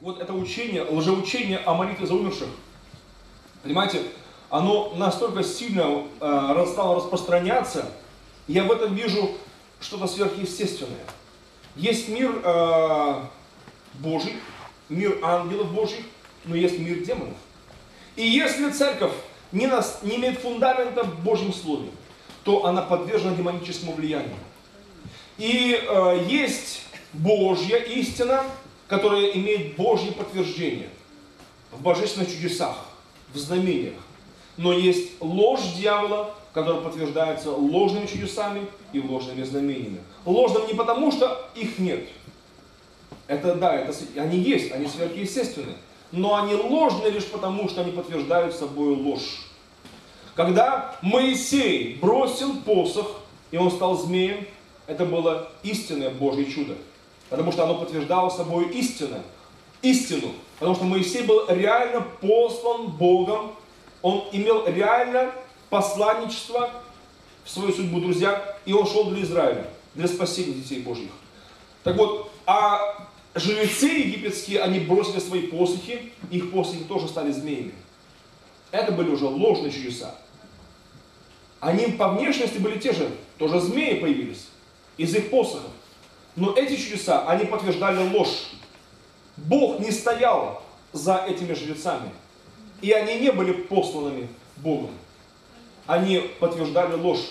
вот это учение, лжеучение о молитве за умерших, понимаете, оно настолько сильно э, стало распространяться, я в этом вижу что-то сверхъестественное. Есть мир э, Божий, мир ангелов Божьих, но есть мир демонов. И если церковь не, нас, не имеет фундамента в Божьем Слове, то она подвержена демоническому влиянию. И э, есть Божья истина, которая имеет Божье подтверждение в божественных чудесах, в знамениях. Но есть ложь дьявола, которая подтверждается ложными чудесами и ложными знамениями. Ложным не потому, что их нет. Это да, это, они есть, они сверхъестественные. Но они ложны лишь потому, что они подтверждают собой ложь. Когда Моисей бросил посох, и он стал змеем, это было истинное Божье чудо. Потому что оно подтверждало собой истину. Истину. Потому что Моисей был реально послан Богом. Он имел реально посланничество в свою судьбу, друзья. И он шел для Израиля, для спасения детей Божьих. Так вот, а жрецы египетские, они бросили свои посохи, их посохи тоже стали змеями. Это были уже ложные чудеса. Они по внешности были те же, тоже змеи появились из их посохов. Но эти чудеса, они подтверждали ложь. Бог не стоял за этими жрецами. И они не были посланными Богом. Они подтверждали ложь.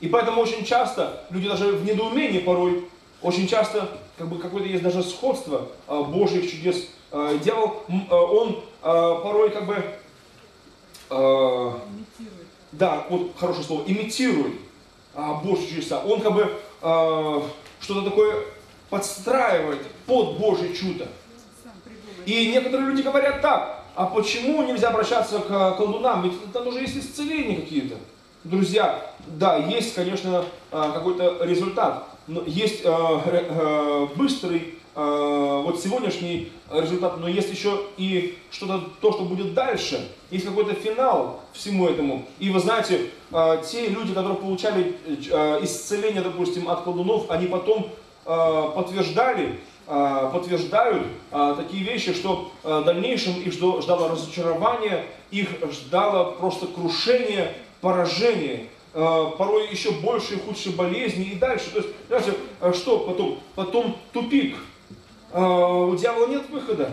И поэтому очень часто люди даже в недоумении порой, очень часто как бы какое-то есть даже сходство а, Божьих чудес. А, дьявол, а, он порой как бы... А, да, вот хорошее слово, имитирует Божьи чудеса. Он как бы что-то такое подстраивает под Божье чудо. И некоторые люди говорят так, а почему нельзя обращаться к колдунам? Ведь там уже есть исцеления какие-то. Друзья, да, есть, конечно, а, какой-то результат, но есть а, быстрый Э, вот сегодняшний результат, но есть еще и что-то, то, что будет дальше. Есть какой-то финал всему этому. И вы знаете, э, те люди, которые получали э, исцеление, допустим, от колдунов, они потом подтверждали, подтверждают такие вещи, что в дальнейшем их ждало разочарование, их ждало просто крушение, поражение, порой еще больше и худшие болезни и дальше. То есть, знаете, что потом? Потом тупик. А, у дьявола нет выхода.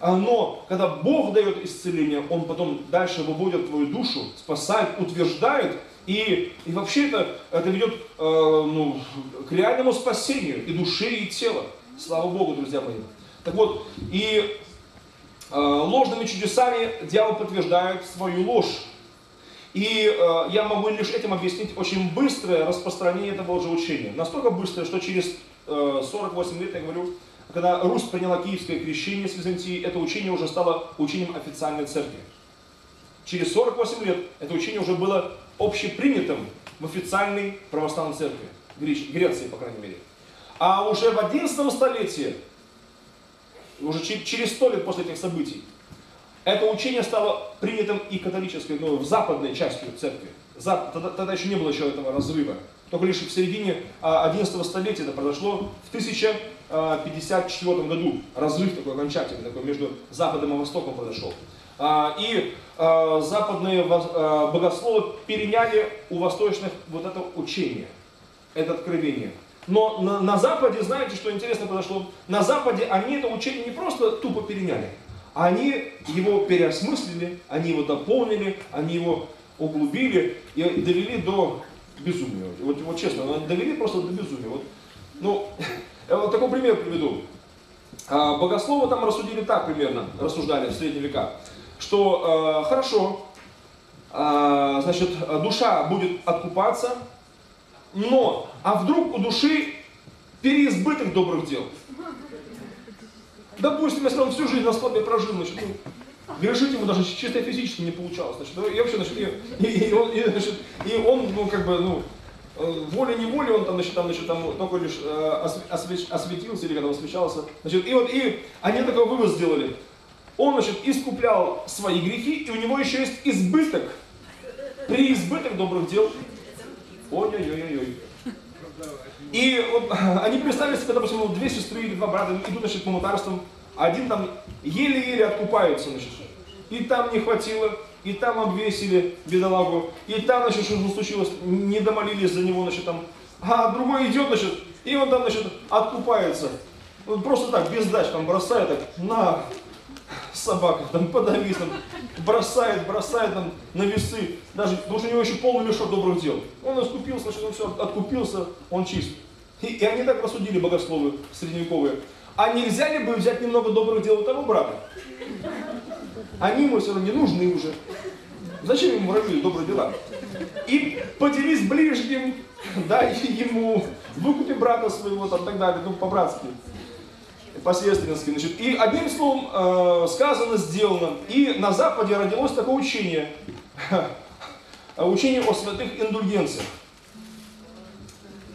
А, но когда Бог дает исцеление, Он потом дальше выводит твою душу, спасает, утверждает, и, и вообще это, это ведет э, ну, к реальному спасению и души, и тела. Слава Богу, друзья мои. Так вот, и э, ложными чудесами дьявол подтверждает свою ложь. И э, я могу лишь этим объяснить очень быстрое распространение этого лжеучения. Настолько быстрое, что через э, 48 лет, я говорю, когда Русь приняла киевское крещение с Византии, это учение уже стало учением официальной церкви. Через 48 лет это учение уже было общепринятым в официальной православной церкви, Греции, по крайней мере. А уже в 11 столетии, уже через 100 лет после этих событий, это учение стало принятым и католической, ну, в западной части церкви. Тогда, тогда еще не было еще этого разрыва. Только лишь в середине 11 а, столетия это произошло в 1054 году. Разрыв такой окончательный, такой между Западом и Востоком произошел. А, и а, западные богословы переняли у восточных вот это учение, это откровение. Но на, на Западе, знаете, что интересно произошло? На Западе они это учение не просто тупо переняли, они его переосмыслили, они его дополнили, они его углубили и довели до безумия. Вот, вот честно, довели просто до безумия. Вот, ну, я вот такой пример приведу. А, богословы там рассудили так примерно, рассуждали в средние века, что э, хорошо, э, значит, душа будет откупаться, но, а вдруг у души переизбыток добрых дел? Допустим, если он всю жизнь на слабе прожил, значит, ну, Грешить ему даже чисто физически не получалось. Значит, и вообще, значит, и, и, и, он, и, значит, и он, ну, как бы, ну, волей-неволей он там, значит, там, значит, там только лишь э, осветился или когда освещался. Значит, и вот, и они такой вывод сделали. Он, значит, искуплял свои грехи, и у него еще есть избыток, преизбыток добрых дел. Ой-ой-ой-ой. И вот, они представили себе, допустим, две сестры или два брата идут, значит, по мутарствам, один там еле-еле откупается, значит. И там не хватило, и там обвесили бедолагу, и там, значит, что случилось, не домолились за него, значит, там. А другой идет, значит, и он там, значит, откупается. Он просто так, без дач, там бросает, так, на, собака, там подавись, там, бросает, бросает там на весы, даже, потому что у него еще полный мешок добрых дел. Он искупился, значит, он все, откупился, он чист. И, и они так рассудили богословы средневековые. А нельзя ли бы взять немного добрых дел у того брата? Они ему все равно не нужны уже. Зачем ему робили добрые дела? И поделись ближним, дай ему, выкупи брата своего, там, так далее, ну, по-братски по-сестрински. Значит, и одним словом э, сказано, сделано. И на Западе родилось такое учение, учение о святых индульгенциях.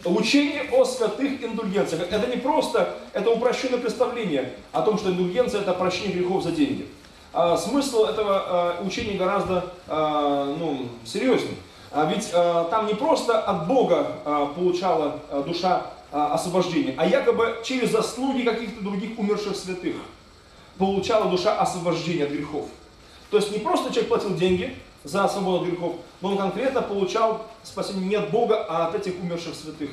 Учение о святых индульгенциях. Это не просто, это упрощенное представление о том, что индульгенция это прощение грехов за деньги. А смысл этого э, учения гораздо э, ну, серьезнее. А ведь э, там не просто от Бога э, получала э, душа а, освобождения, а якобы через заслуги каких-то других умерших святых получала душа освобождения от грехов. То есть не просто человек платил деньги за свободу от грехов, но он конкретно получал спасение не от Бога, а от этих умерших святых.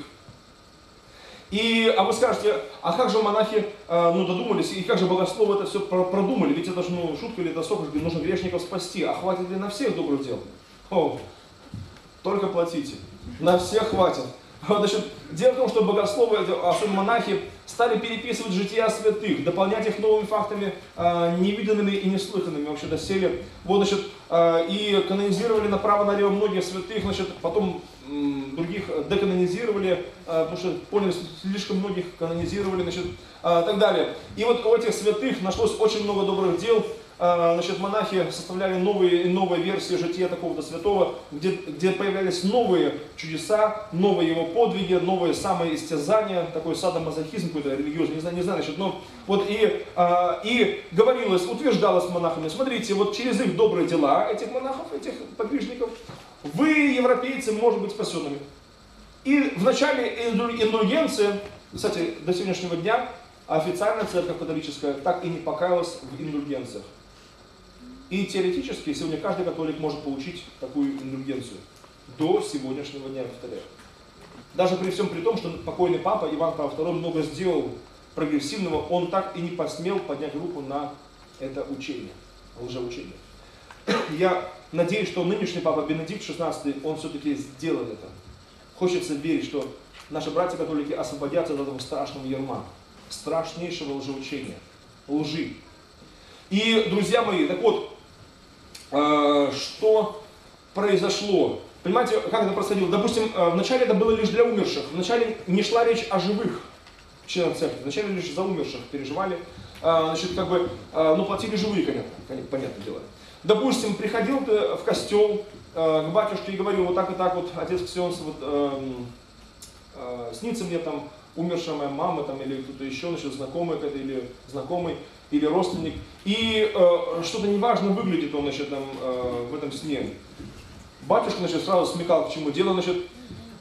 И, а вы скажете, а как же монахи э, ну, додумались, и как же богословы это все продумали? Ведь это же ну, шутка или досок, нужно грешников спасти. А хватит ли на всех добрых дел? О, только платите. На всех хватит. Значит, дело в том, что богословы, особенно монахи, стали переписывать жития святых, дополнять их новыми фактами, э, невиданными и неслыханными вообще доселе. Вот, значит, э, и канонизировали направо-налево многих святых, значит, потом э, других деканонизировали, э, потому что поняли, слишком многих канонизировали, значит, э, так далее. И вот у этих святых нашлось очень много добрых дел, значит, монахи составляли новые и новые версии жития такого-то святого, где, где появлялись новые чудеса, новые его подвиги, новые самоистязания, такой садомазохизм какой-то религиозный, не знаю, не знаю, значит, но вот и, а, и говорилось, утверждалось монахами, смотрите, вот через их добрые дела этих монахов, этих подвижников, вы, европейцы, может быть спасенными. И в начале индульгенции, кстати, до сегодняшнего дня, официальная церковь католическая так и не покаялась в индульгенциях. И теоретически сегодня каждый католик может получить такую индульгенцию. До сегодняшнего дня, повторяю. Даже при всем при том, что покойный папа Иван Павел II много сделал прогрессивного, он так и не посмел поднять руку на это учение, лжеучение. Я надеюсь, что нынешний папа Бенедикт XVI, он все-таки сделает это. Хочется верить, что наши братья-католики освободятся от этого страшного ерма, страшнейшего лжеучения, лжи. И, друзья мои, так вот, что произошло. Понимаете, как это происходило? Допустим, э, вначале это было лишь для умерших. Вначале не шла речь о живых членах церкви. Вначале лишь за умерших переживали. Э, значит, как бы, ну, платили живые, конечно, понятное дело. Допустим, приходил ты в костел к батюшке и говорил, вот так и так вот, отец Ксенс, вот, э, э, снится мне там умершая моя мама там, или кто-то еще, значит, знакомый какой-то или знакомый или родственник, и э, что-то неважно выглядит он значит, там, э, в этом сне. Батюшка значит, сразу смекал, к чему дело, значит,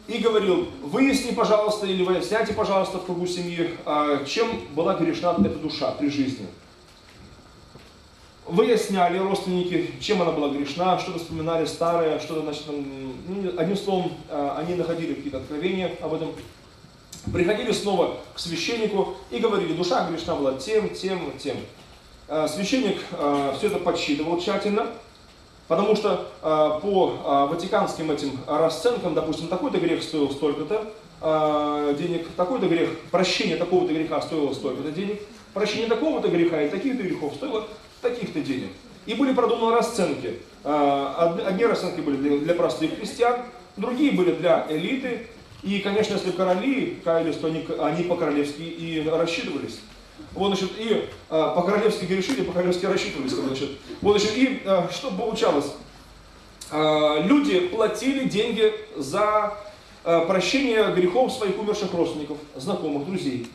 и говорил, выясни, пожалуйста, или выясняйте, пожалуйста, в кругу семьи, э, чем была грешна эта душа при жизни. Выясняли родственники, чем она была грешна, что-то вспоминали старое, что-то, значит, там, ну, одним словом, э, они находили какие-то откровения об этом приходили снова к священнику и говорили, душа грешна была тем, тем, тем. Э, священник э, все это подсчитывал тщательно, потому что э, по ватиканским этим расценкам, допустим, такой-то грех стоил столько-то денег, такой-то грех, прощение такого-то греха стоило столько-то денег, прощение такого-то греха и таких-то грехов стоило таких-то денег. И были продуманы расценки. Одни расценки были для простых христиан, другие были для элиты, и, конечно, если короли каялись, то они, они по-королевски и рассчитывались. Вот, значит, и а, по-королевски грешили, по-королевски рассчитывались. Значит. Вот, значит, и а, что получалось? А, люди платили деньги за а, прощение грехов своих умерших родственников, знакомых, друзей.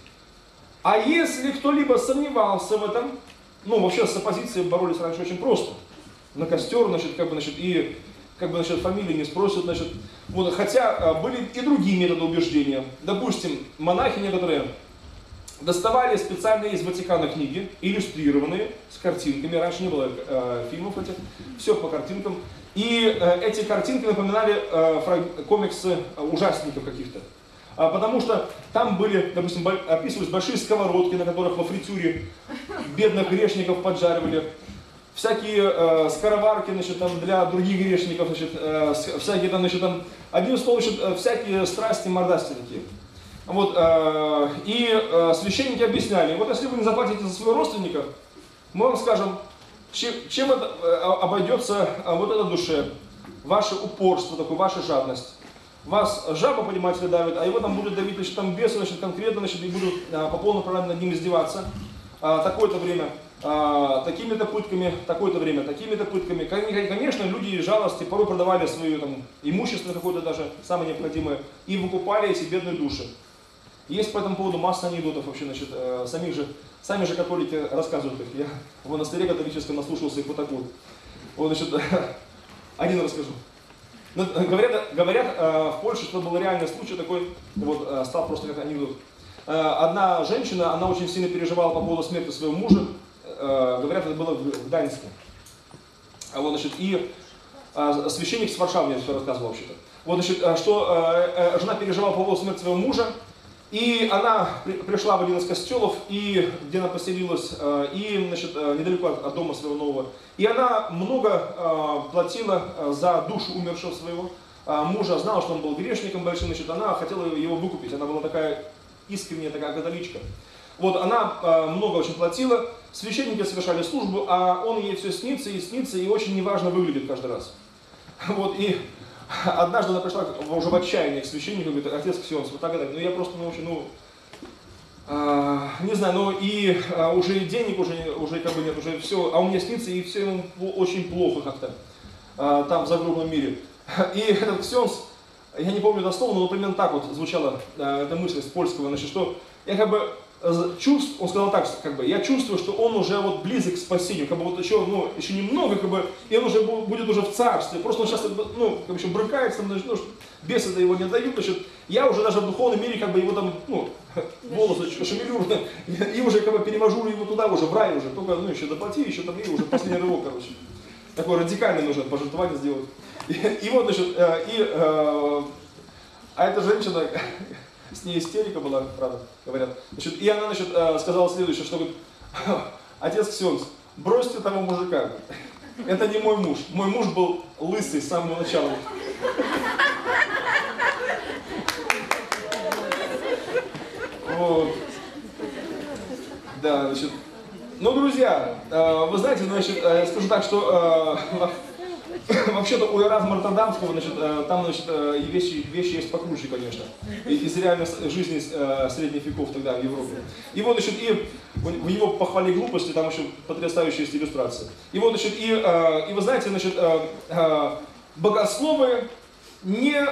А если кто-либо сомневался в этом, ну, вообще с оппозицией боролись раньше очень просто. На костер, значит, как бы, значит, и как бы насчет фамилии не спросят, значит, вот, хотя а, были и другие методы убеждения. Допустим, монахи некоторые доставали специальные из Ватикана книги, иллюстрированные, с картинками, раньше не было э, фильмов этих, все по картинкам. И э, эти картинки напоминали э, комиксы ужасников каких-то. А, потому что там были, допустим, описывались большие сковородки, на которых во фритюре бедных грешников поджаривали, всякие э, скороварки, значит, там, для других грешников, значит, э, всякие там, значит, там, одним словом, значит, э, всякие страсти, мордасти такие. Вот, э, и э, священники объясняли, вот если вы не заплатите за своего родственника, мы вам скажем, чем, чем это э, обойдется э, вот эта душе, ваше упорство, такое, ваша жадность вас жаба, понимаете, давит, а его там будут давить, значит, там бесы, значит, конкретно, значит, и будут а, по полной программе над ним издеваться. А, такое-то время, а, такими-то пытками, такое-то время, такими-то пытками. Конечно, люди жалости порой продавали свое там, имущество какое-то даже, самое необходимое, и выкупали эти бедные души. Есть по этому поводу масса анекдотов вообще, значит, э, самих же, сами же католики рассказывают их. Я в монастыре католическом наслушался их вот так вот. Вот, значит, один расскажу. Но, ну, говорят, говорят э, в Польше, что был реальный случай такой, вот э, стал просто как анекдот. Э, одна женщина, она очень сильно переживала по поводу смерти своего мужа. Говорят, это было в Гданьске. А вот, значит, и священник с Варшавы мне все рассказывал вообще-то. Вот, значит, что жена переживала по поводу смерти своего мужа, и она при, пришла в один из костелов, и, где она поселилась, э, и значит, э, недалеко от, дома своего нового. И она много э, платила за душу умершего своего мужа, знала, что он был грешником большим, значит, она хотела его выкупить. Она была такая искренняя, такая католичка. Вот она много очень платила, священники совершали службу, а он ей все снится и снится, и очень неважно выглядит каждый раз. Вот, и однажды она пришла уже в отчаянии к священнику, говорит, отец Ксенс, вот так и так, ну я просто, ну, вообще, ну, а, не знаю, ну и а, уже денег уже, уже как бы нет, уже все, а у меня снится, и все ему очень плохо как-то а, там в загробном мире. И этот Ксенс, я не помню дословно, но примерно так вот звучала а, эта мысль с польского, значит, что я как бы чувств, он сказал так, как бы, я чувствую, что он уже вот близок к спасению, как бы вот еще, ну, еще немного, как бы, и он уже будет уже в царстве, просто он сейчас, ну, как бы еще брыкается, ну, бесы до его не дают, значит, я уже даже в духовном мире, как бы, его там, ну, волосы шевелю, и уже, как бы, перевожу его туда, уже в рай уже, только, ну, еще доплати, еще там, и уже последний рывок, короче. Такой радикальный нужно пожертвование сделать. И, и вот, значит, э, и, э, а эта женщина, с ней истерика была, правда, говорят. Значит, и она, значит, э, сказала следующее, что говорит, отец Ксенс, бросьте того мужика. Это не мой муж. Мой муж был лысый с самого начала. Вот. Да, значит. Ну, друзья, э, вы знаете, значит, э, я скажу так, что Вообще-то у Эразма Роттердамского, значит, э, там, значит, э, вещи, вещи есть покруче, конечно, из реальной жизни э, средних веков тогда в Европе. И вот, значит, и в его похвале глупости там еще потрясающая есть иллюстрация. И вот, значит, и, и вы знаете, значит, богословы не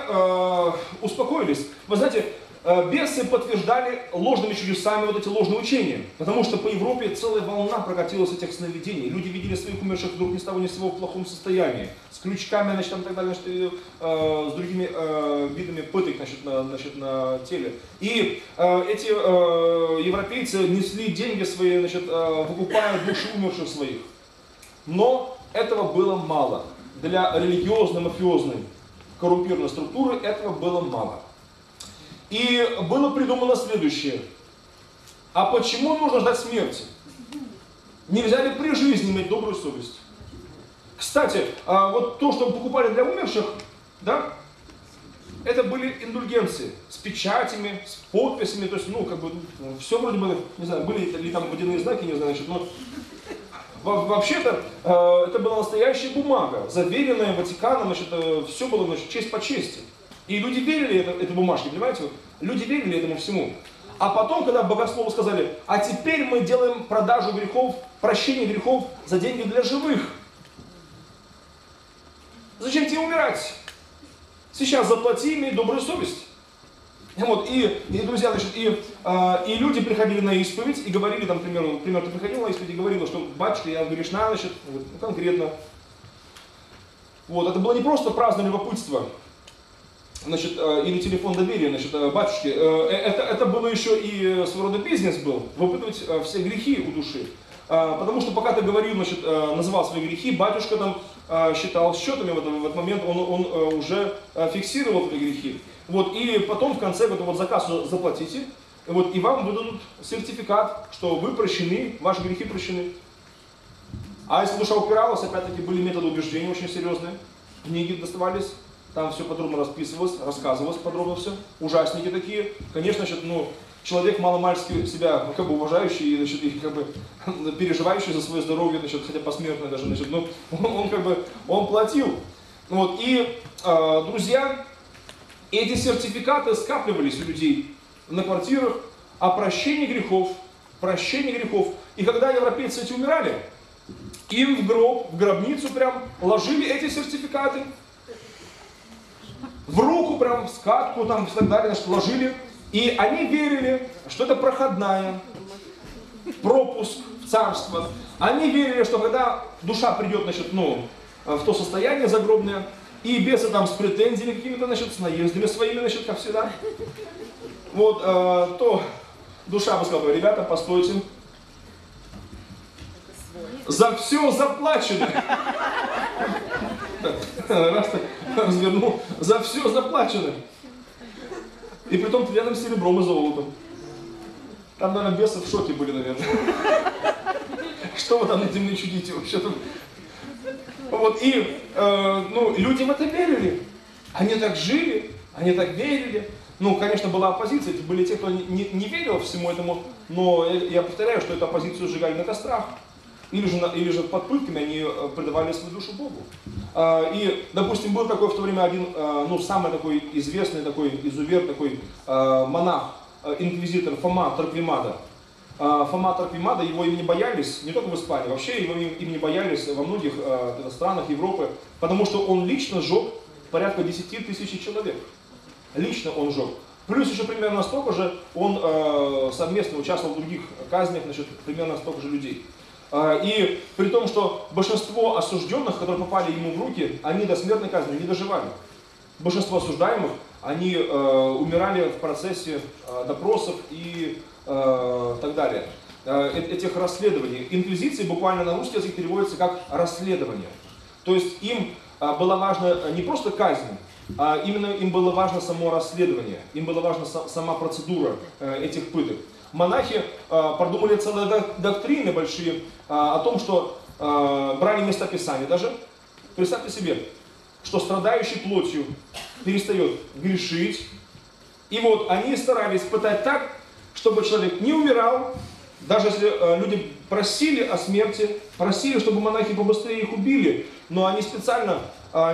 успокоились. Вы знаете, бесы подтверждали ложными чудесами вот эти ложные учения. Потому что по Европе целая волна прокатилась этих сновидений. Люди видели своих умерших вдруг ни с того ни с сего в плохом состоянии. С крючками, значит, там, так далее, значит, и, э, с другими э, видами пыток значит, на, значит, на теле. И э, эти э, европейцы несли деньги свои, значит, э, выкупая души умерших своих. Но этого было мало. Для религиозно-мафиозной коррумпированной структуры этого было мало. И было придумано следующее. А почему нужно ждать смерти? Нельзя ли при жизни иметь добрую совесть? Кстати, а вот то, что покупали для умерших, да, это были индульгенции с печатями, с подписями, то есть, ну, как бы, ну, все вроде бы, не знаю, были ли там водяные знаки, не знаю, значит, но вообще-то э, это была настоящая бумага, заверенная Ватиканом, значит, э, все было, значит, честь по чести. И люди верили это, этой бумажке, понимаете? Люди верили этому всему. А потом, когда богословы сказали, а теперь мы делаем продажу грехов, прощение грехов за деньги для живых. Зачем тебе умирать? Сейчас заплати, имей добрую совесть. Вот, и, и, друзья, значит, и, э, и люди приходили на исповедь и говорили, там, к примеру, например, ты приходил на исповедь и говорил, что батюшка, я грешна, значит, ну, конкретно. Вот, это было не просто праздное любопытство, значит, э, или телефон доверия, значит, э, батюшки, э, это, это было еще и своего рода бизнес был, выпытывать все грехи у души. Потому что пока ты говорил, значит, называл свои грехи, батюшка там считал счетами в этот, в этот момент, он, он уже фиксировал эти грехи. Вот, и потом в конце говорит, вот заказ заплатите, вот, и вам выдадут сертификат, что вы прощены, ваши грехи прощены. А если душа упиралась, опять-таки были методы убеждения очень серьезные, книги доставались, там все подробно расписывалось, рассказывалось подробно все. Ужасники такие. Конечно, значит, ну, человек маломальски себя ну, как бы уважающий значит, и как бы переживающий за свое здоровье, значит, хотя посмертно даже, значит, ну, он, он как бы, он платил. Вот, и, э, друзья, эти сертификаты скапливались у людей на квартирах о прощении грехов, прощении грехов. И когда европейцы эти умирали, им в гроб, в гробницу прям ложили эти сертификаты, в руку прям, в скатку там и так далее, значит, ложили. И они верили, что это проходная, пропуск в царство. Они верили, что когда душа придет, значит, ну, в то состояние загробное, и бесы там с претензиями какими-то, значит, с наездами своими, значит, как всегда, вот, э, то душа бы сказала, ребята, постойте, за все заплачено. Раз так развернул, за все заплачено. И при том рядом с серебром и золотом. Там, наверное, бесы в шоке были, наверное. Что вы там на земле вообще там? Вот, и э, ну, люди в это верили. Они так жили, они так верили. Ну, конечно, была оппозиция, это были те, кто не, не, не верил всему этому, но я, я повторяю, что эту оппозицию сжигали на кострах. Или же, или же под пытками они э, предавали свою душу Богу. А, и, допустим, был такой в то время один, э, ну, самый такой известный, такой изувер, такой э, монах, инквизитор Фома Тарквимада. А, Фома Тарквимада, его имени боялись, не только в Испании, вообще его имени боялись во многих странах Европы, потому что он лично сжег порядка 10 тысяч человек. Лично он сжег. Плюс еще примерно столько же он совместно участвовал в других казнях, значит, примерно столько же людей. А, и при том, что большинство осужденных, которые попали ему в руки, они до смертной казни не доживали. Большинство осуждаемых, они э, умирали в процессе э, допросов и э, так далее. Э, э этих расследований. Инквизиции буквально на русский язык переводится как расследование. То есть им э, было важно не просто казнь, а именно им было важно само расследование, им была важна сама процедура э, этих пыток монахи э, продумали целые доктрины большие э, о том, что э, брали местописание даже. Представьте себе, что страдающий плотью перестает грешить. И вот они старались пытать так, чтобы человек не умирал, даже если люди просили о смерти, просили, чтобы монахи побыстрее их убили, но они специально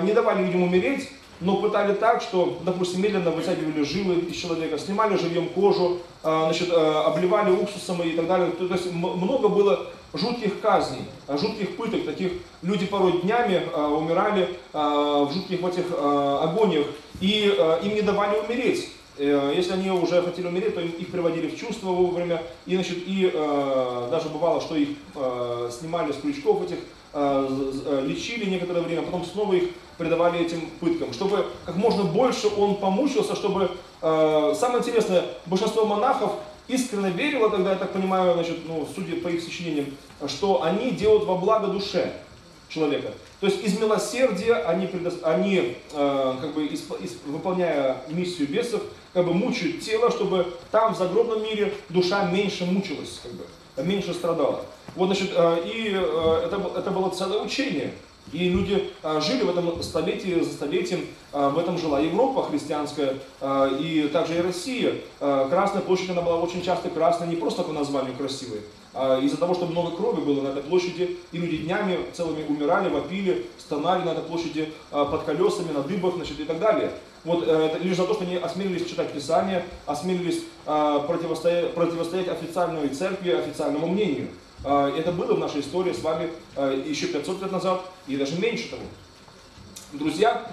не давали людям умереть, но пытали так, что, допустим, медленно вытягивали жилы из человека, снимали живьем кожу, а, значит, а, обливали уксусом и так далее. То есть много было жутких казней, жутких пыток, таких люди порой днями а, умирали в жутких в этих агониях, и им не давали умереть. Э, если они уже хотели умереть, то их приводили в чувство вовремя, и, значит, и даже бывало, что их снимали с крючков этих, лечили некоторое время, потом снова их предавали этим пыткам, чтобы как можно больше он помучился, чтобы, э, самое интересное, большинство монахов искренне верило тогда, я так понимаю, значит, ну, судя по их сочинениям, что они делают во благо душе человека. То есть из милосердия они, предо... они э, как бы исп... Исп... выполняя миссию бесов, как бы мучают тело, чтобы там в загробном мире душа меньше мучилась, как бы, меньше страдала. Вот, значит, э, и э, это, это было целое учение. И люди а, жили в этом столетии за столетием, в этом жила Европа христианская, и также и Россия. Красная площадь, она была очень часто красной, не просто по названию красивой, а из-за того, что много крови было на этой площади, и люди днями целыми умирали, вопили, стонали на этой площади под колесами, на дыбах, значит, и так далее. Вот э, лишь за то, что они осмелились читать Писание, осмелились противостоять, противостоять официальной церкви, официальному мнению. А, это было в нашей истории с вами а, еще 500 лет назад и даже меньше того. Друзья,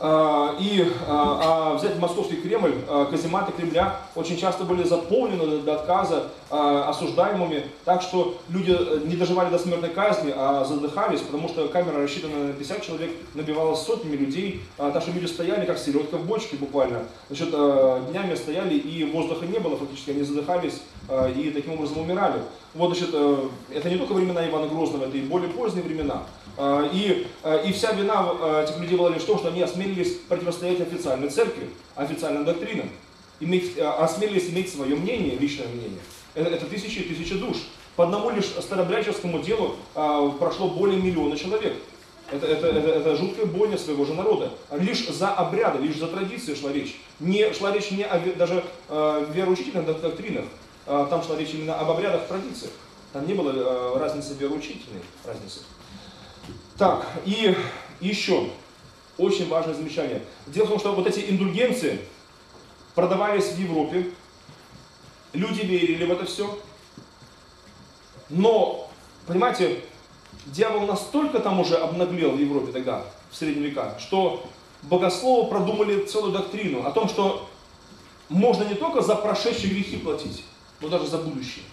и а, а, взять московский Кремль, казематы Кремля очень часто были заполнены до отказа осуждаемыми, так что люди э, не доживали до смертной казни, а задыхались, потому что камера рассчитана на 50 человек, набивалась сотнями людей, так что люди стояли как селедка в бочке буквально, значит, днями стояли и воздуха не было фактически, они задыхались и таким образом умирали. Вот, значит, э, это не только времена Ивана Грозного, это и более поздние времена. А, и, а, и вся вина а, этих людей была лишь в том, что они осмелились противостоять официальной церкви, официальным доктринам, иметь, осмелились иметь свое мнение, личное мнение. Это, это тысячи и тысячи душ. По одному лишь старобряческому делу прошло более миллиона человек. Это, это, это, это жуткая бойня своего же народа. Лишь за обряды, лишь за традиции шла речь. Не, шла речь не о даже э, вероучительных доктринах. Э, там шла речь именно об обрядах, традициях. Там не было э, разницы вероучительной разницы. Так, и еще очень важное замечание. Дело в том, что вот эти индульгенции продавались в Европе, люди верили в это все, но, понимаете, дьявол настолько там уже обнаглел в Европе тогда, в средние века, что богословы продумали целую доктрину о том, что можно не только за прошедшие грехи платить, но даже за будущее.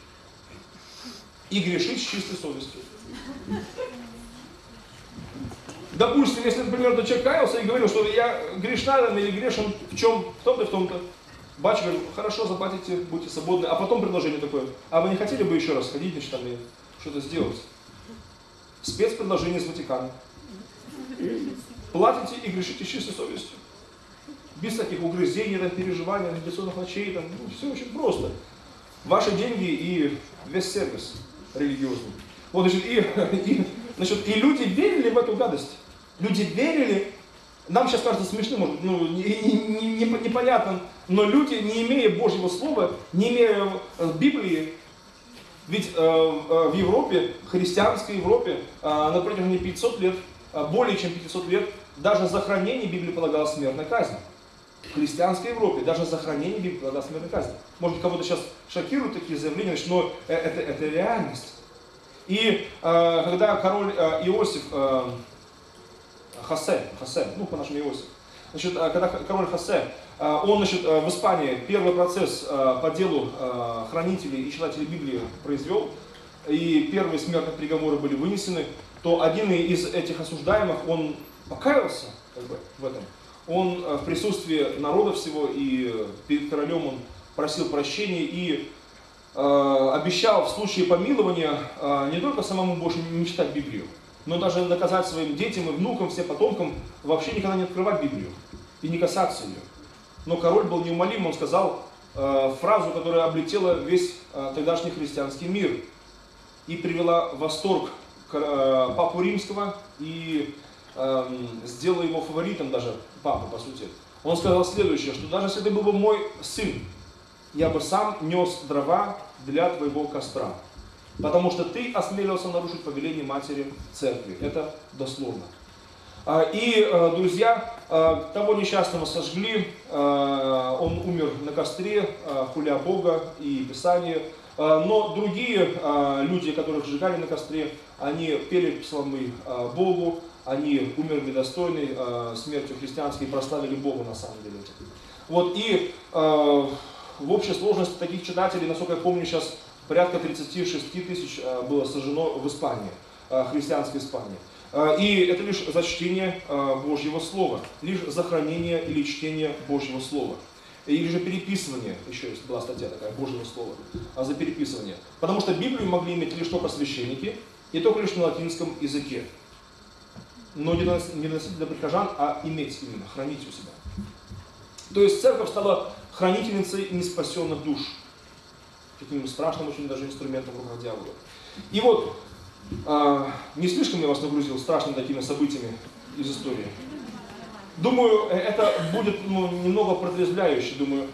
И грешить с чистой совестью. Допустим, если, например, человек каялся и говорил, что я грешна или грешен в чем, в том-то, в том-то. Батюшка говорит, хорошо, заплатите, будьте свободны. А потом предложение такое, а вы не хотели бы еще раз ходить, значит, там, что-то сделать? Спецпредложение из Ватикана. Платите и грешите с чистой совестью. Без всяких угрызений, там, переживаний, бессонных ночей, там, ну, все очень просто. Ваши деньги и весь сервис религиозный. Вот, значит, и, и, значит, и люди верили в эту гадость. Люди верили, нам сейчас кажется смешным, ну, не, не, не, непонятно, но люди, не имея Божьего Слова, не имея э, Библии, ведь э, э, в Европе, христианской Европе, э, на протяжении 500 лет, э, более чем 500 лет, даже за хранение Библии полагалась смертная казнь. В христианской Европе даже за хранение Библии полагалась смертная казнь. Может, кого-то сейчас шокируют такие заявления, но это, это реальность. И э, когда король э, Иосиф э, Хосе, Хосе, ну по-нашему Иосиф. Значит, э, когда король Хосе, э, он значит, э, в Испании первый процесс по делу хранителей и читателей Библии произвел, и первые смертные приговоры были вынесены, то один из этих осуждаемых, он покаялся как бы, в этом. Он в присутствии народа всего и перед королем он просил прощения и э, обещал в случае помилования э, не только самому больше не читать Библию, но даже наказать своим детям и внукам, всем потомкам вообще никогда не открывать Библию и не касаться ее. Но король был неумолим, он сказал э, фразу, которая облетела весь э, тогдашний христианский мир и привела в восторг э, папу римского и э, сделала его фаворитом даже папы, по сути. Он сказал следующее, что даже если ты был бы мой сын, я бы сам нес дрова для твоего костра потому что ты осмелился нарушить повеление матери церкви. Это дословно. А, и, э, друзья, э, того несчастного сожгли, э, он умер на костре, хуля Бога и Писание. Но другие люди, которых сжигали на костре, они пели псалмы Богу, они умерли достойной смертью христианской и прославили Бога на самом деле. Вот, и в общей сложности таких читателей, насколько я помню сейчас, порядка 36 тысяч э, было сожжено в Испании, э, христианской Испании. Э, и это лишь за чтение Божьего Слова, лишь за хранение или чтение Божьего Слова. Или же переписывание, еще есть была статья такая, Божьего Слова, а за переписывание. Потому что Библию могли иметь лишь только священники, и только лишь на латинском языке. Но не носить для прихожан, а иметь именно, хранить у себя. То есть церковь стала хранительницей неспасенных душ таким страшным очень даже инструментом в руках дьявола. И вот, э, не слишком я вас нагрузил страшными такими событиями из истории. Думаю, э, это будет ну, немного протрезвляюще, думаю.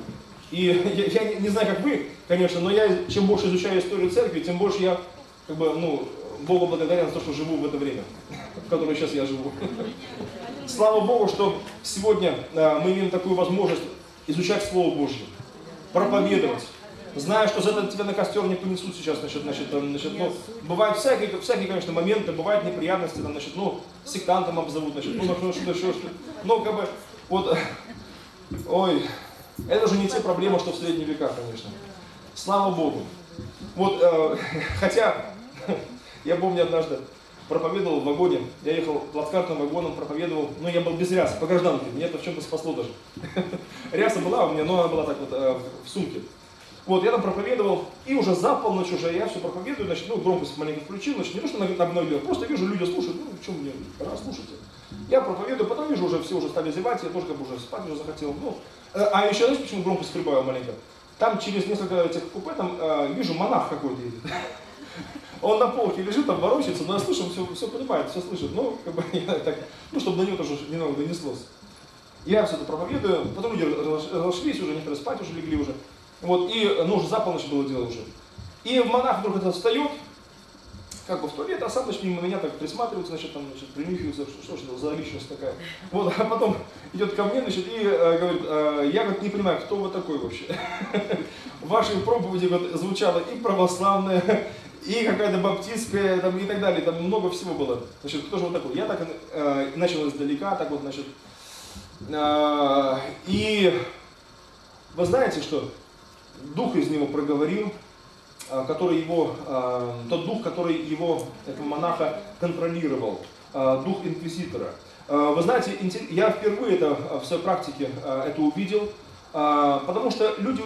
И я, я не знаю, как вы, конечно, но я чем больше изучаю историю церкви, тем больше я как бы, ну, Богу благодарен за то, что живу в это время, в которое сейчас я живу. Слава Богу, что сегодня э, мы имеем такую возможность изучать Слово Божье, проповедовать, зная, что за это тебя на костер не понесут сейчас, значит, значит, там, значит, ну, бывают всякие, всякие, конечно, моменты, бывают неприятности, там, значит, ну, сектантом обзовут, значит, ну, ну, что-то еще, что ну, как бы, вот, ой, это же не те проблемы, что в средние века, конечно. Слава Богу. Вот, э, хотя, я помню однажды, проповедовал в вагоне, я ехал плацкартным вагоном, проповедовал, ну я был без рясы, по гражданке, мне это в чем-то спасло даже. Ряса была у меня, но она была так вот э, в сумке. Вот, я там проповедовал, и уже за полночь уже я все проповедую, значит, ну, громкость маленько включил, значит, не то, что на обновил, просто вижу, люди слушают, ну, в чем мне, пора слушайте. Я проповедую, потом вижу, уже все уже стали зевать, я тоже как бы уже спать уже захотел, ну, э, а еще, знаете, почему громкость прибавил маленько? Там через несколько этих купе, там, э, вижу, монах какой-то едет. Он на полке лежит, там ворочается, но я слышу, все, все понимает, все слышит. Ну, как бы, я так, ну, чтобы до него тоже немного донеслось. Я все это проповедую, потом люди разошлись уже, некоторые спать уже легли уже. Вот, и, ну, уже за полночь было дело уже. И монах вдруг это встает, как бы в туалет, а сам, значит, мимо меня так присматривается, значит, там, значит, принюхивается, что, что за личность такая. Вот, а потом идет ко мне, значит, и э, говорит, э, я, говорит, не понимаю, кто вы такой вообще. В вашей проповеди вот, звучало и православное, и какая-то баптистская, там, и так далее, там много всего было. Значит, кто же вот такой? Я так э, начал издалека, так вот, значит, э, и вы знаете, что дух из него проговорил, э, который его, э, тот дух, который его, этого монаха, контролировал, э, дух инквизитора. Вы знаете, я впервые это в своей практике это увидел, а, потому что люди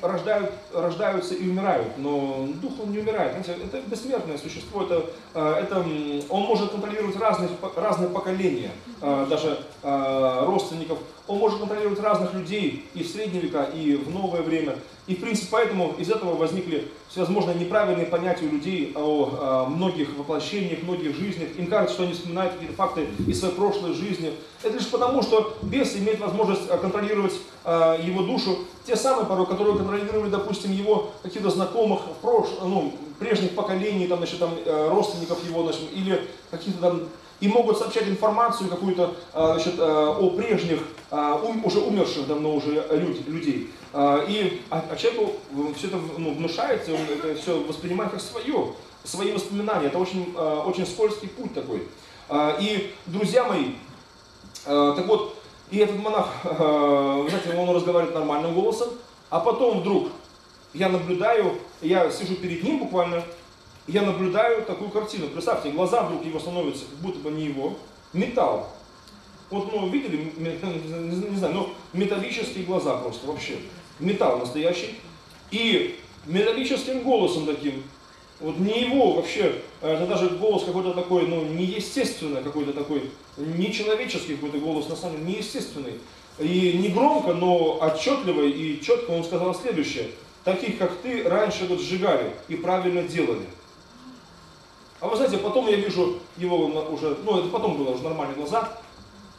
рождают, рождаются и умирают, но дух он не умирает. Знаете, это бессмертное существо, это, а, это, он может контролировать разные, разные поколения, а, даже родственников. Он может контролировать разных людей и в средние века, и в новое время. И в принципе поэтому из этого возникли всевозможные неправильные понятия у людей о, о многих воплощениях, многих жизнях. Им кажется, что они вспоминают какие-то факты из своей прошлой жизни. Это лишь потому, что бес имеет возможность контролировать э, его душу. Те самые порой, которые контролировали, допустим, его каких-то знакомых прош... ну, прежних поколений, там, значит, там, э, родственников его, значит, или каких-то там и могут сообщать информацию какую-то значит, о прежних, уже умерших давно уже людей. И а, а человеку все это ну, внушается, он это все воспринимает как свое, свои воспоминания. Это очень, очень скользкий путь такой. И, друзья мои, так вот, и этот монах, вы знаете, он разговаривает нормальным голосом, а потом вдруг я наблюдаю, я сижу перед ним буквально, я наблюдаю такую картину. Представьте, глаза вдруг его становятся, как будто бы не его. Металл. Вот, ну, видели, не знаю, ну, металлические глаза просто вообще. Металл настоящий. И металлическим голосом таким, вот не его вообще, а это даже голос какой-то такой, ну, неестественный какой-то такой, нечеловеческий какой-то голос, на самом деле, неестественный. И не громко, но отчетливо и четко он сказал следующее. Таких, как ты, раньше вот сжигали и правильно делали. А вы знаете, потом я вижу его уже, ну это потом было уже нормальные глаза.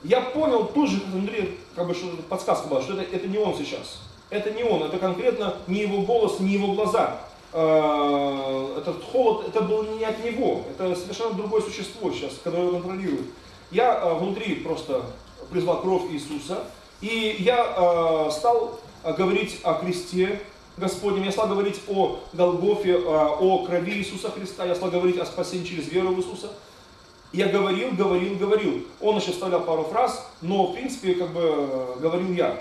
Я понял тут же, внутри, как бы, что подсказка была, что это, это не он сейчас. Это не он, это конкретно не его голос, не его глаза. А, этот холод, это был не от него, это совершенно другое существо сейчас, которое его контролирует. Я а, внутри просто призвал кровь Иисуса, и я а, стал говорить о кресте, Господнем, я стал говорить о Голгофе, о крови Иисуса Христа, я стал говорить о спасении через веру в Иисуса. Я говорил, говорил, говорил. Он еще вставлял пару фраз, но в принципе как бы говорил я.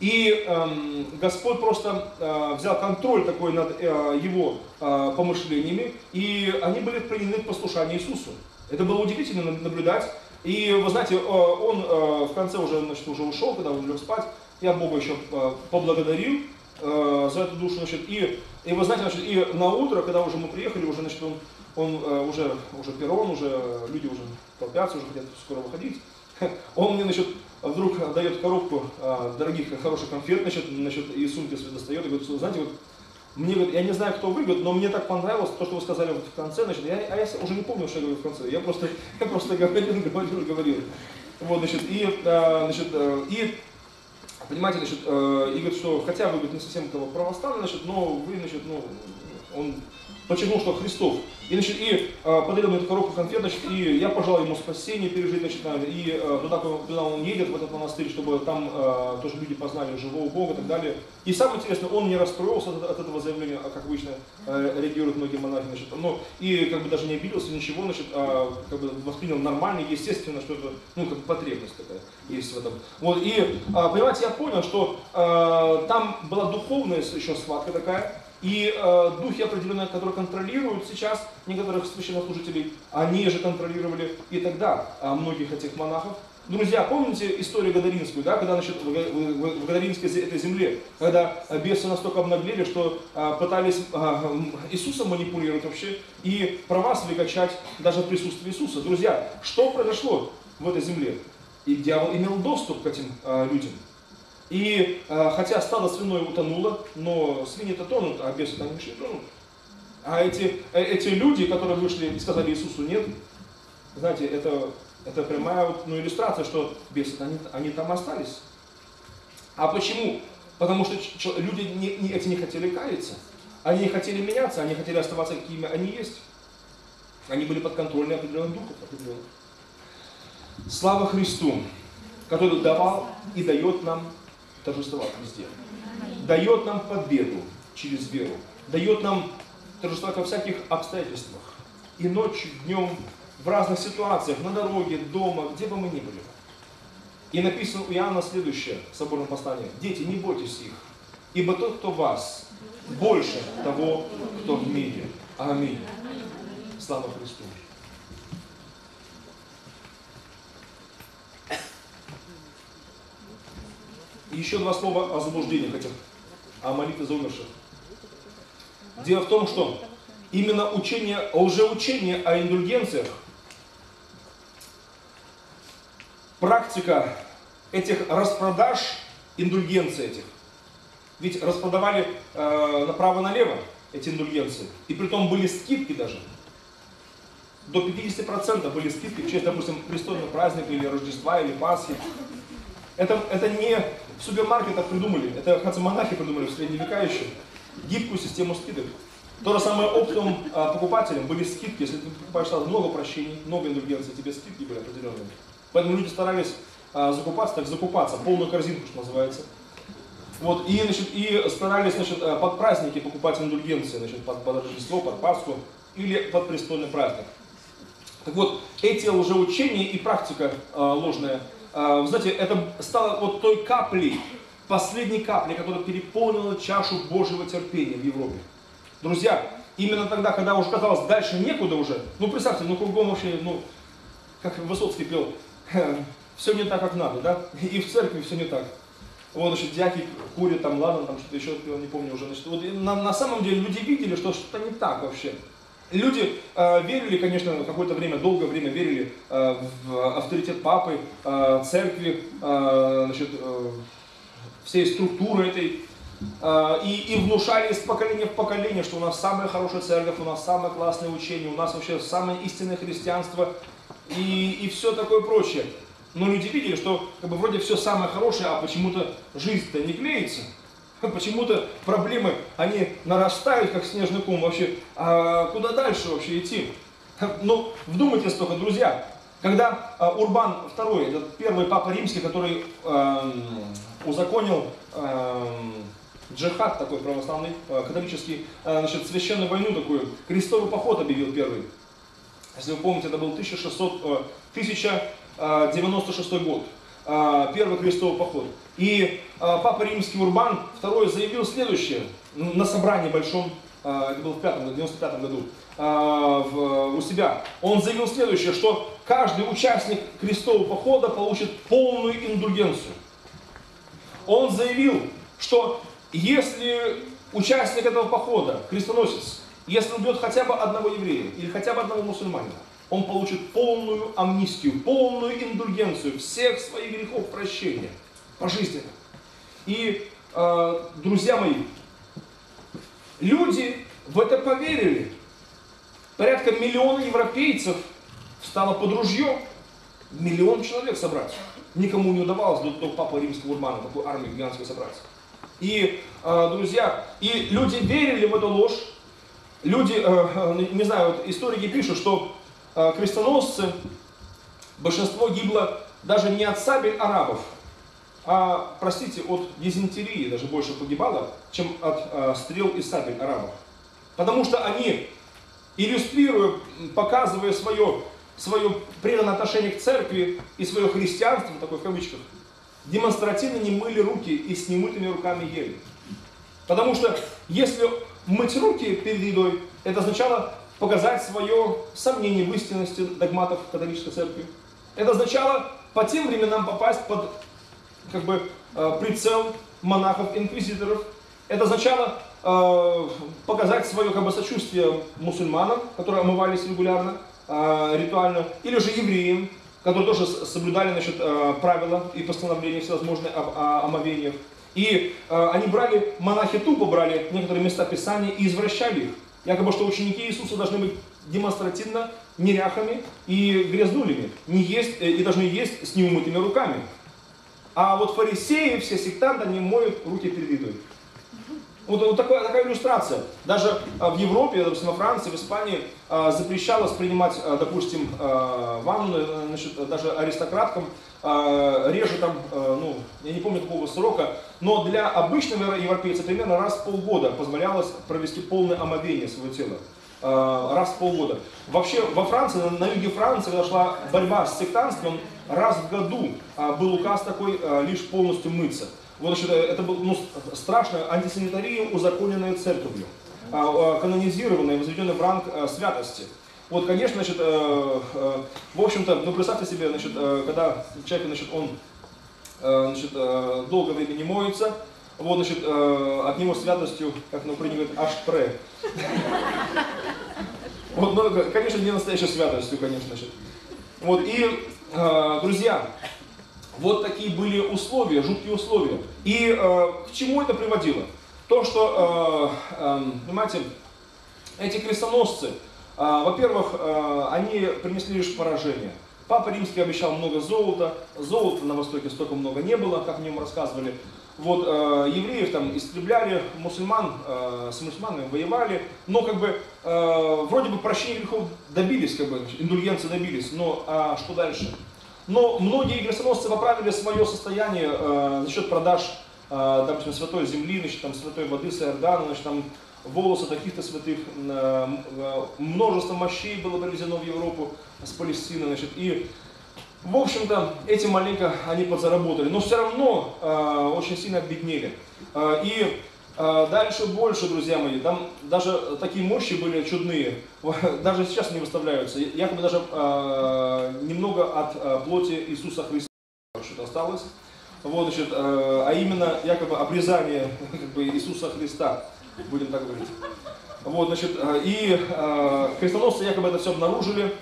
И эм, Господь просто э, взял контроль такой над э, его э, помышлениями, и они были приняты в послушание Иисусу. Это было удивительно наблюдать. И вы знаете, э, он э, в конце уже, значит, уже ушел, когда он лег спать. Я Бога еще э, поблагодарил, э, за эту душу, значит, и, и вы знаете, значит, и на утро, когда уже мы приехали, уже, значит, он, он э, уже, уже перрон, уже люди уже толпятся, уже хотят скоро выходить, он мне, значит, вдруг дает коробку э, дорогих, хороших конфет, значит, значит, и сумки себе достает, и говорит, знаете, вот, мне, говорит, я не знаю, кто вы, говорит, но мне так понравилось то, что вы сказали в конце, значит, я, а я уже не помню, что я говорю в конце, я просто, я просто говорил, говорил, говорил. Вот, значит, и, э, значит, э, и Понимаете, значит, э, и говорит, что хотя вы говорит, не совсем того православный, значит, но вы, значит, ну, Он подчеркнул, что Христов. И, значит, и э, подарил мне эту коробку конфет, значит, и я пожелал ему спасение пережить, значит, и э, туда, куда он едет, в этот монастырь, чтобы там э, тоже люди познали живого Бога и так далее. И самое интересное, он не расстроился от, от этого заявления, а как обычно э, реагируют многие монахи, значит, но и как бы даже не обиделся, ничего, значит, а как бы воспринял нормально, естественно, что это, ну, как бы потребность такая есть в этом. Вот, и, э, понимаете, я понял, что э, там была духовная еще схватка такая, и э, духи определенные, которые контролируют сейчас некоторых священнослужителей, они же контролировали и тогда э, многих этих монахов. Друзья, помните историю Гадаринскую, да, когда значит, в, в, в Гадаринской этой земле, когда бесы настолько обнаглели, что э, пытались э, Иисусом манипулировать вообще и права свои качать даже в присутствии Иисуса. Друзья, что произошло в этой земле? И дьявол имел доступ к этим э, людям. И э, хотя стадо свиное утонуло, но свиньи-то тонут, а бесы там не тонут. А эти, э, эти люди, которые вышли и сказали Иисусу нет, знаете, это, это прямая вот, ну, иллюстрация, что бесы они, они там остались. А почему? Потому что люди не, не, эти не хотели каяться. Они не хотели меняться, они хотели оставаться какими они есть. Они были под контролем определенных духов. Определенных. Слава Христу, который давал и дает нам торжествовать везде. Дает нам победу через веру. Дает нам торжествовать во всяких обстоятельствах. И ночью, днем, в разных ситуациях, на дороге, дома, где бы мы ни были. И написано у Иоанна следующее в соборном послании. Дети, не бойтесь их, ибо тот, кто вас, больше того, кто в мире. Аминь. Слава Христу. И еще два слова о заблуждениях этих, о молитве за умерших. Дело в том, что именно учение, лжеучение о индульгенциях, практика этих распродаж индульгенций этих, ведь распродавали э, направо-налево эти индульгенции, и при том были скидки даже, до 50% были скидки в честь, допустим, престольного праздника или Рождества, или Пасхи. Это, это не в супермаркетах придумали, это хацамонахи придумали в средние века еще, гибкую систему скидок. То же самое оптовым а, покупателям были скидки, если ты покупаешь сразу много прощений, много индульгенций, тебе скидки были определенные. Поэтому люди старались а, закупаться, так закупаться, полную корзинку, что называется. Вот, и, значит, и старались значит, а, под праздники покупать индульгенции, значит, под, под Рождество, под Пасху или под престольный праздник. Так вот, эти лжеучения и практика э, ложная вы знаете, это стало вот той каплей, последней каплей, которая переполнила чашу Божьего терпения в Европе. Друзья, именно тогда, когда уже казалось, дальше некуда уже, ну представьте, ну кругом вообще, ну, как Высоцкий пел, все не так, как надо, да? И в церкви все не так. Вот, значит, дяки курят там, ладно, там что-то еще пел, не помню уже. Значит, вот, на, на самом деле люди видели, что что-то не так вообще. Люди э, верили, конечно, какое-то время, долгое время верили э, в авторитет папы, э, церкви, э, значит, э, всей структуры этой. Э, и, и внушали из поколения в поколение, что у нас самая хорошая церковь, у нас самое классное учение, у нас вообще самое истинное христианство и, и все такое прочее. Но люди видели, что как бы, вроде все самое хорошее, а почему-то жизнь-то не клеится. Почему-то проблемы, они нарастают, как снежный ком вообще. А куда дальше вообще идти? Ну, вдумайтесь только, друзья. Когда а, Урбан II, этот первый папа римский, который э, узаконил э, джихад такой православный, э, католический, э, значит, священную войну такую, крестовый поход объявил первый. Если вы помните, это был 1600, э, 1096 год. А, первый крестовый поход. И а, Папа Римский Урбан II заявил следующее на собрании большом, а, это было в 5, 95 году, в, у себя. Он заявил следующее, что каждый участник крестового похода получит полную индульгенцию. Он заявил, что если участник этого похода, крестоносец, если убьет хотя бы одного еврея или хотя бы одного мусульманина, он получит полную амнистию, полную индульгенцию всех своих грехов прощения пожизненно. И, э, друзья мои, люди в это поверили. Порядка миллиона европейцев стало под ружье. Миллион человек собрать. Никому не удавалось до, до папы римского Урбана такую армию гигантскую собрать. И, э, друзья, и люди верили в эту ложь, люди, э, не знаю, вот историки пишут, что крестоносцы, большинство гибло даже не от сабель арабов, а, простите, от дизентерии даже больше погибало, чем от стрел и сабель арабов. Потому что они, иллюстрируя, показывая свое, свое преданное отношение к церкви и свое христианство, такое в кавычках, демонстративно не мыли руки и с немытыми руками ели. Потому что если мыть руки перед едой, это означало показать свое сомнение в истинности догматов католической церкви. Это означало по тем временам попасть под как бы, э, прицел монахов-инквизиторов. Это означало э, показать свое как бы, сочувствие мусульманам, которые омывались регулярно, э, ритуально, или же евреям, которые тоже соблюдали значит, правила и постановления всевозможных о, о омовениях. И э, они брали, монахи тупо брали некоторые места Писания и извращали их. Якобы, что ученики Иисуса должны быть демонстративно неряхами и грязнулями, не есть, э, и должны есть с неумытыми руками. А вот фарисеи, все сектанты, они моют руки перед едой. Вот, вот такая, такая иллюстрация. Даже а, в Европе, допустим, во Франции, в Испании а, запрещалось принимать, а, допустим, ванну, значит, даже аристократкам реже там, ну, я не помню какого срока, но для обычного европейца примерно раз в полгода позволялось провести полное омовение своего тела. Раз в полгода. Вообще во Франции, на юге Франции, шла борьба с сектантством, раз в году был указ такой лишь полностью мыться. Вот, значит, это был ну, страшная антисанитария, узаконенная церковью, а, а, канонизированная, возведенная в ранг а, святости. Вот, конечно, значит, э, э, в общем-то, ну, представьте себе, значит, э, когда человек, значит, он значит, долгое время не моется, вот, значит, от него святостью, как принято говорить, аж пре. Вот, ну, конечно, не настоящей святостью, конечно, значит. Вот, и, друзья, вот такие были условия, жуткие условия. И э, к чему это приводило? То, что, э, э, понимаете, эти крестоносцы, э, во-первых, э, они принесли лишь поражение. Папа Римский обещал много золота, золота на Востоке столько много не было, как о нем рассказывали. Вот э, евреев там истребляли, мусульман э, с мусульманами воевали, но как бы э, вроде бы прощения грехов добились, как бы индульгенции добились, но а что дальше? Но многие крестоносцы поправили свое состояние э, за счет продаж, э, допустим, святой земли, значит, там, святой воды с Иордана, значит, там, волосы таких-то святых, э, э, множество мощей было привезено в Европу с Палестины, значит, и в общем-то, этим маленько они подзаработали, но все равно э, очень сильно обеднели. Э, и дальше больше, друзья мои, там даже такие мощи были чудные, даже сейчас не выставляются. Якобы даже э, немного от э, плоти Иисуса Христа что-то осталось. Вот, значит, э, а именно якобы обрезание как бы, Иисуса Христа, будем так говорить. Вот, значит, и э, крестоносцы якобы это все обнаружили,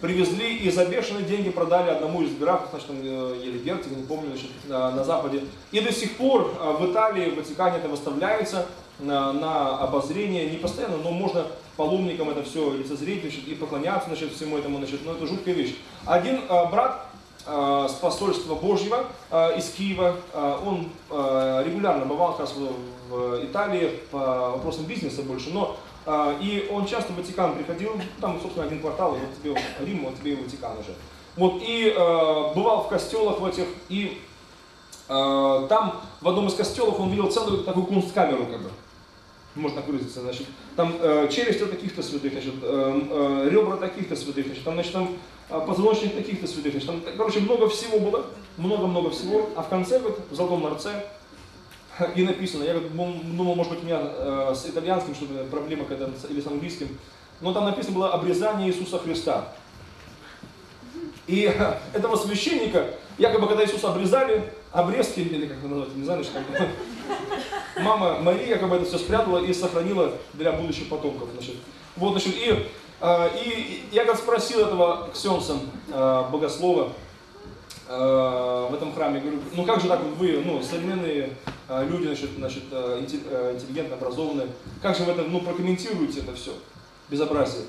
привезли и за бешеные деньги продали одному из графов, значит, э, или герцога, не помню, значит, на Западе. И до сих пор э, в Италии, в Ватикане это выставляется на, на обозрение, не постоянно, но можно паломникам это все лицезреть значит, и поклоняться значит, всему этому, значит, но это жуткая вещь. Один э, брат с посольства Божьего из Киева, он регулярно бывал как раз в Италии по вопросам бизнеса больше, но и он часто в Ватикан приходил, там, собственно, один квартал, вот тебе Рим, вот тебе и Ватикан уже. Вот, и э, бывал в костелах в этих, и э, там в одном из костелов он видел целую такую кунсткамеру, как бы, можно выразиться, значит, там э, челюсти таких-то святых, значит, э, э, ребра таких-то святых, значит, там, значит, там позвоночник таких-то святых, значит, там, короче, много всего было, много-много всего, а в конце, вот, в Золотом Нарце, и написано, я думал, может быть, у меня э, с итальянским что-то проблема какая-то, или с английским, но там написано было обрезание Иисуса Христа. И этого священника, якобы когда Иисуса обрезали, обрезки, или как это назвать, не знаю, что мама Мария якобы это все спрятала и сохранила для будущих потомков. Значит. Вот, значит, и, э, и я как спросил этого Ксенса, э, богослова, в этом храме, говорю, ну как же так вы, ну, современные люди, значит, значит, э, э, интеллигентно образованные, как же вы это, ну, прокомментируете это все, безобразие?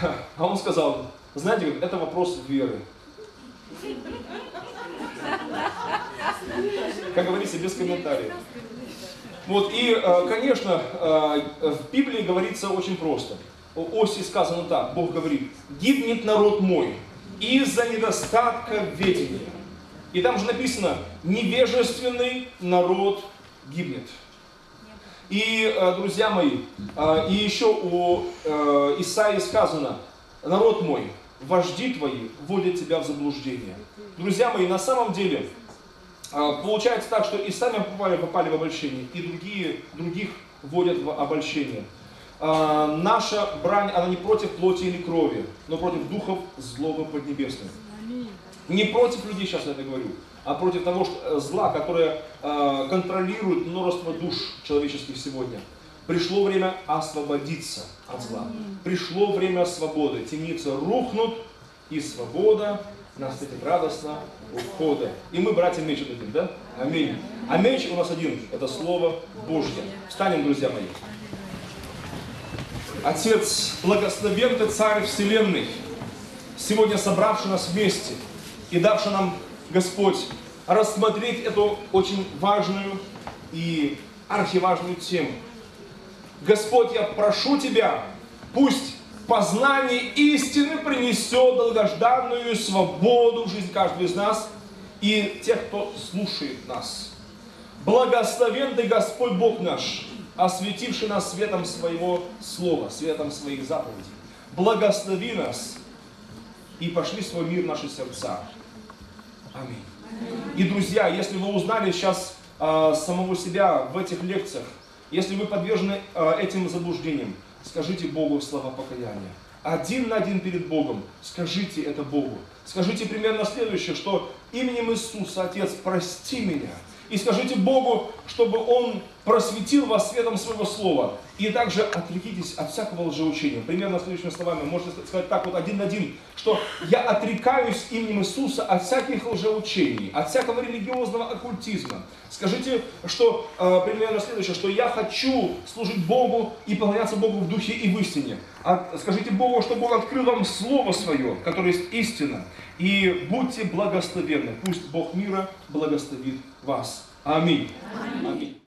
А он сказал, знаете, это вопрос веры. Как говорится, без комментариев. Вот, и, конечно, в Библии говорится очень просто. О Оси сказано так, Бог говорит, гибнет народ мой из-за недостатка ведения. И там же написано, невежественный народ гибнет. И, э, друзья мои, э, и еще у э, Исаии сказано, народ мой, вожди твои вводят тебя в заблуждение. Друзья мои, на самом деле, получается так, что и сами попали, попали в обольщение, и другие, других вводят в обольщение. Наша брань, она не против плоти или крови, но против духов злого поднебесного. Не против людей, сейчас я это говорю, а против того что, э, зла, которое э, контролирует множество душ человеческих сегодня. Пришло время освободиться от зла. Пришло время свободы. Темницы рухнут, и свобода нас встретит радостно ухода. И мы, братья, меч дадим, да? Аминь. А меч у нас один, это Слово Божье. Встанем, друзья мои. Отец, благословен Царь Вселенной, сегодня собравший нас вместе и давший нам Господь, рассмотреть эту очень важную и архиважную тему. Господь, я прошу Тебя, пусть познание истины принесет долгожданную свободу в жизнь каждого из нас и тех, кто слушает нас. Благословен Ты, Господь Бог наш, осветивший нас светом Своего Слова, светом Своих заповедей. Благослови нас и пошли в свой мир наши сердца. Аминь. И, друзья, если вы узнали сейчас э, самого себя в этих лекциях, если вы подвержены э, этим заблуждениям, скажите Богу слова покаяния. Один на один перед Богом скажите это Богу. Скажите примерно следующее, что именем Иисуса, Отец, прости меня – и скажите Богу, чтобы Он просветил вас светом своего слова. И также отрекитесь от всякого лжеучения. Примерно следующими словами, можете сказать так вот один на один, что я отрекаюсь именем Иисуса от всяких лжеучений, от всякого религиозного оккультизма. Скажите, что э, примерно следующее, что я хочу служить Богу и поклоняться Богу в духе и в истине. А, скажите Богу, чтобы Он открыл вам Слово Свое, которое есть истина. И будьте благословенны. Пусть Бог мира благословит вас. Аминь. Аминь.